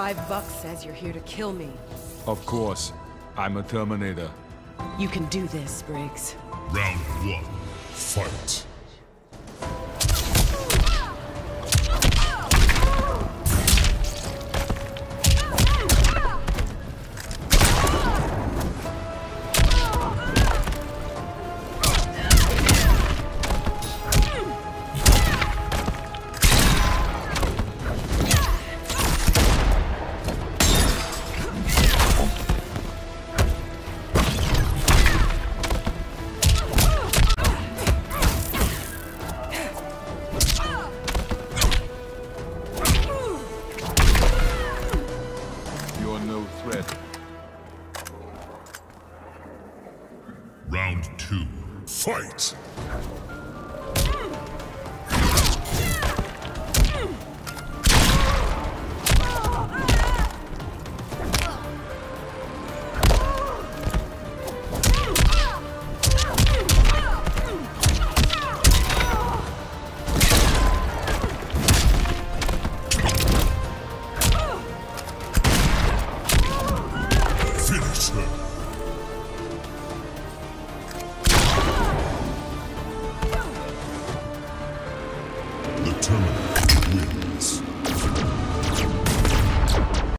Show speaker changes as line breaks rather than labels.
Five bucks says you're here to kill me.
Of course. I'm a Terminator.
You can do this, Briggs.
Round one, fight.
Threat.
Round two, fight. Master. The terminal